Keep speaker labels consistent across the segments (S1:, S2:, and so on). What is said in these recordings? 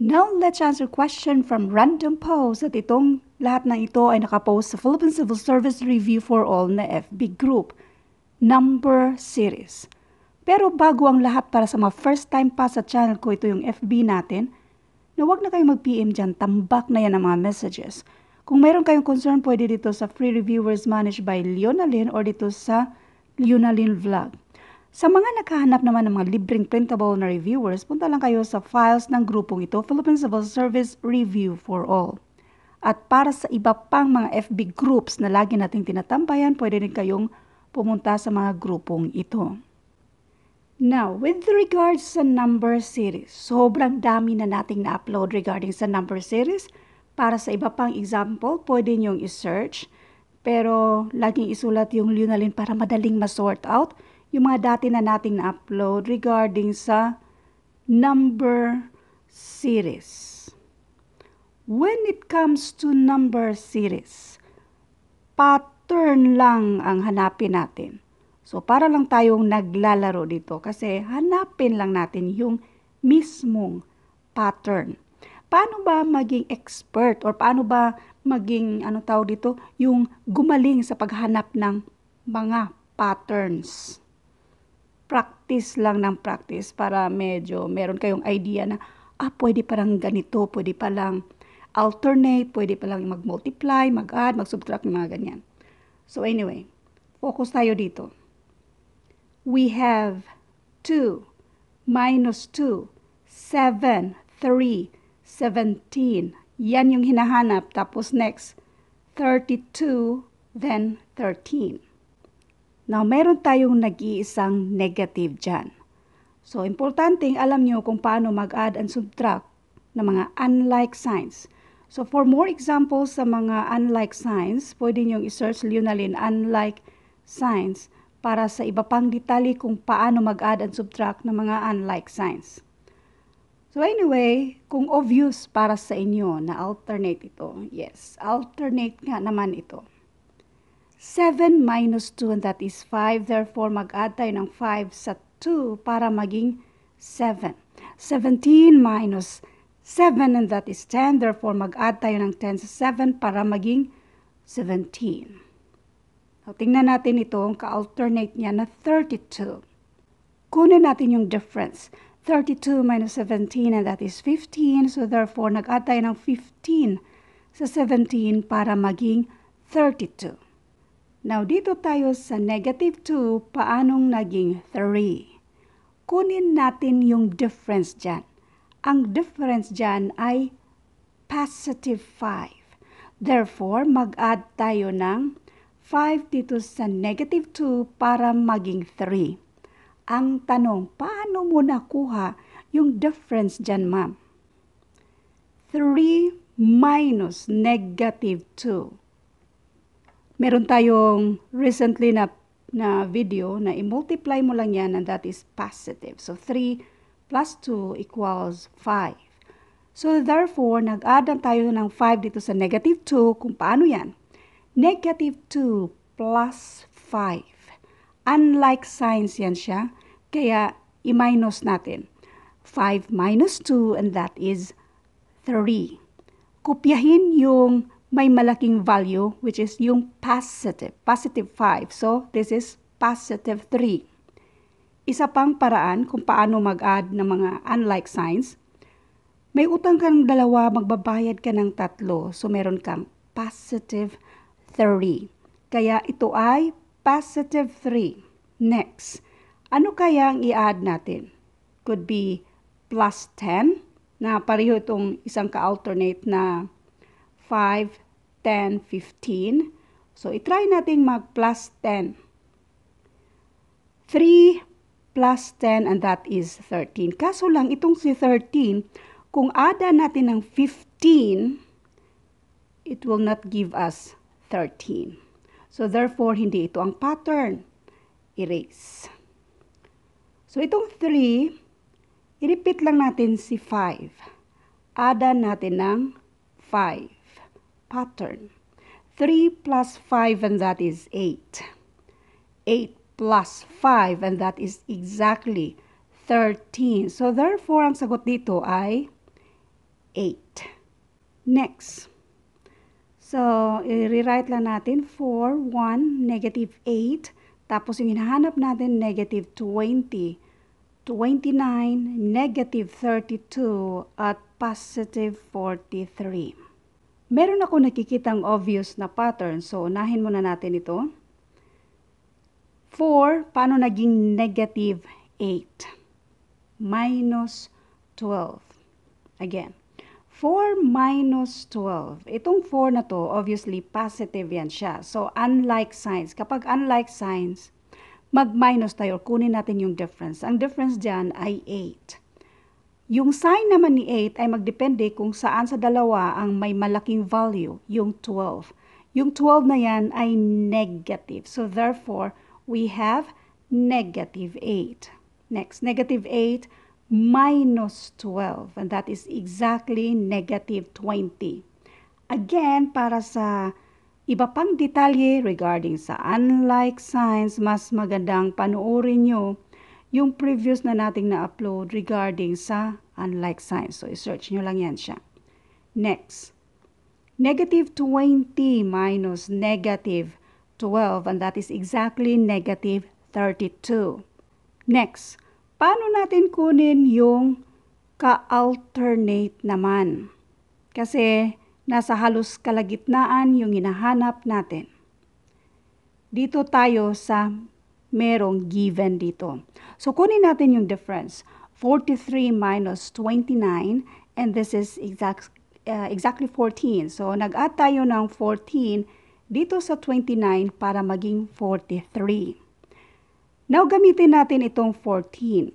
S1: Now, let's answer question from random post at itong lahat ng ito ay nakapost sa Philippine Civil Service Review for All na FB group. Number series. Pero bago ang lahat para sa mga first time pa sa channel ko, ito yung FB natin, na huwag na kayong mag-PM dyan, tambak na yan ang mga messages. Kung mayroon kayong concern, pwede dito sa Free Reviewers managed by Leonalyn or dito sa Leonalyn Vlog. Sa mga naghahanap naman ng mga libreng printable na reviewers, punta lang kayo sa files ng grupong ito, Philippine Civil Service Review for All. At para sa iba pang mga FB groups na lagi nating tinatambayan, pwede rin kayong pumunta sa mga grupong ito. Now, with regards sa number series, sobrang dami na nating na-upload regarding sa number series. Para sa iba pang example, pwede niyong i-search, pero laging isulat yung Lunalin para madaling ma-sort out yung mga dati na nating na-upload regarding sa number series. When it comes to number series, pattern lang ang hanapin natin. So, para lang tayong naglalaro dito kasi hanapin lang natin yung mismong pattern. Paano ba maging expert or paano ba maging, ano tawag dito, yung gumaling sa paghanap ng mga patterns? Practice lang ng practice para medyo meron kayong idea na, ah, pwede parang ganito, pwede palang alternate, pwede palang mag-multiply, mag-add, mag-subtract, mga ganyan. So anyway, focus tayo dito. We have 2 minus 2, 7, 3, 17. Yan yung hinahanap. Tapos next, 32, then 13. Now, meron tayong nag-iisang negative dyan. So, importanteng alam nyo kung paano mag-add and subtract ng mga unlike signs. So, for more examples sa mga unlike signs, pwede nyo i-search Leonalyn unlike signs para sa iba pang detalye kung paano mag-add and subtract ng mga unlike signs. So anyway, kung obvious para sa inyo na alternate ito, yes, alternate nga naman ito. 7 minus 2 and that is 5. Therefore, mag-add tayo ng 5 sa 2 para maging 7. 17 minus 7 and that is 10. Therefore, mag-add tayo ng 10 sa 7 para maging 17. So, tingnan natin ito, ang ka-alternate niya na 32. Kunin natin yung difference. 32 minus 17 and that is 15. So, therefore, nag-add tayo ng 15 sa 17 para maging 32. Now, dito tayo sa negative 2, paanong naging 3? Kunin natin yung difference dyan. Ang difference dyan ay positive 5. Therefore, mag-add tayo ng 5 dito sa negative 2 para maging 3. Ang tanong, paano mo nakuha yung difference dyan, ma'am? 3 minus negative 2 meron tayong recently na, na video na i-multiply mo lang yan and that is positive. So, 3 plus 2 equals 5. So, therefore, nag-add tayo ng 5 dito sa negative 2. Kung paano yan? Negative 2 plus 5. Unlike signs yan siya, kaya i-minus natin. 5 minus 2 and that is 3. Kopyahin yung may malaking value which is yung positive, positive 5. So, this is positive 3. Isa pang paraan kung paano mag-add ng mga unlike signs, may utang kang dalawa, magbabayad ka ng tatlo. So, meron kang positive 3. Kaya ito ay positive 3. Next, ano kaya ang i-add natin? Could be plus 10 na pareho itong isang ka-alternate na 5, 10, 15. So, itry natin mag plus 10. 3 plus 10 and that is 13. Kaso lang, itong si 13, kung ada natin ng 15, it will not give us 13. So, therefore, hindi ito ang pattern. Erase. So, itong 3, i-repeat lang natin si 5. Ada natin ng 5 pattern. 3 plus 5 and that is 8. 8 plus 5 and that is exactly 13. So therefore, ang sagot dito ay Next. So, i-rewrite lang natin 4, 1, negative 8. Tapos yung hinahanap natin, negative 20, 29, negative 32, at positive 43. Meron ako nakikitang obvious na pattern. So, unahin muna natin ito. 4, paano naging negative 8? Minus 12. Again. 4 minus 12. Itong 4 na to, obviously, positive yan siya. So, unlike signs, kapag unlike signs, mag-minus tayo, kunin natin yung difference. Ang difference dyan ay 8. Yung sign naman ni 8 ay magdepende kung saan sa dalawa ang may malaking value, yung 12. Yung 12 na yan ay negative. So, therefore, we have negative 8. Next, negative 8 minus 12. And that is exactly negative 20. Again, para sa iba pang detalye regarding sa unlike signs, mas magandang panoorin nyo yung previous na nating na-upload regarding sa unlike signs. So, i-search nyo lang yan siya. Next, negative 20 minus negative 12, and that is exactly negative 32. Next, Paano natin kunin yung ka-alternate naman? Kasi nasa halos kalagitnaan yung hinahanap natin. Dito tayo sa merong given dito. So kunin natin yung difference. 43 minus 29 and this is exact, uh, exactly 14. So nag-add tayo ng 14 dito sa 29 para maging 43. Now, gamitin natin itong 14.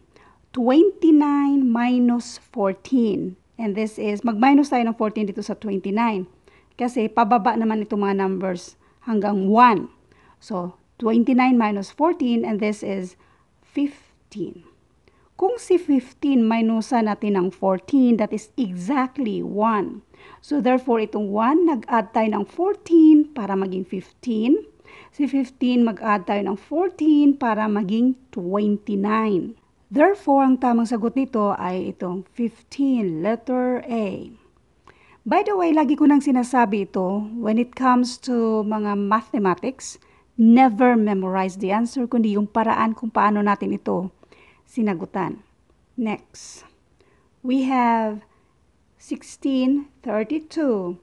S1: 29 minus 14. And this is, mag-minus tayo ng 14 dito sa 29. Kasi pababa naman itong mga numbers hanggang 1. So, 29 minus 14 and this is 15. Kung si 15 minusan natin ng 14, that is exactly 1. So, therefore, itong 1, nag-add tayo ng 14 para maging 15. Si 15, mag-add tayo ng 14 para maging 29. Therefore, ang tamang sagot nito ay itong 15, letter A. By the way, lagi ko nang sinasabi ito, when it comes to mga mathematics, never memorize the answer, kundi yung paraan kung paano natin ito sinagutan. Next, we have 16, 32,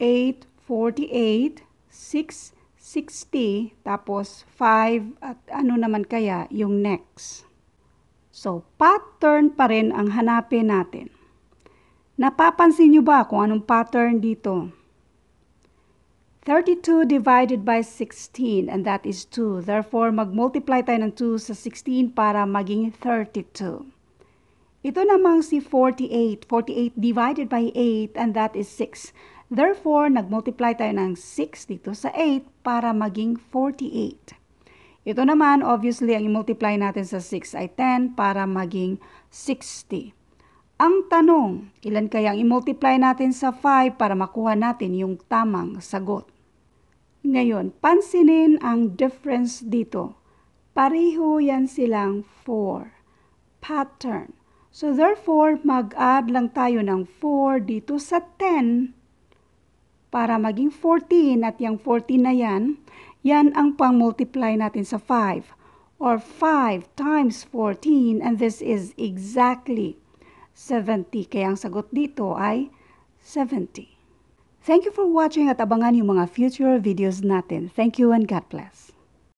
S1: 8, 48, 6, 60, tapos 5, at ano naman kaya yung next. So, pattern pa rin ang hanapin natin. Napapansin nyo ba kung anong pattern dito? 32 divided by 16 and that is 2. Therefore, mag-multiply tayo ng 2 sa 16 para maging 32. Ito namang si 48. 48 divided by 8 and that is 6. Therefore, nag-multiply tayo ng 6 dito sa 8 para maging 48. Ito naman, obviously, ang i-multiply natin sa 6 ay 10 para maging 60. Ang tanong, ilan kaya ang i-multiply natin sa 5 para makuha natin yung tamang sagot? Ngayon, pansinin ang difference dito. Pareho yan silang 4. Pattern. So therefore, mag-add lang tayo ng 4 dito sa 10 para maging 14 at yung 14 na yan, yan ang pang-multiply natin sa 5 or 5 times 14 and this is exactly 70. Kaya ang sagot dito ay 70. Thank you for watching at abangan yung mga future videos natin. Thank you and God bless.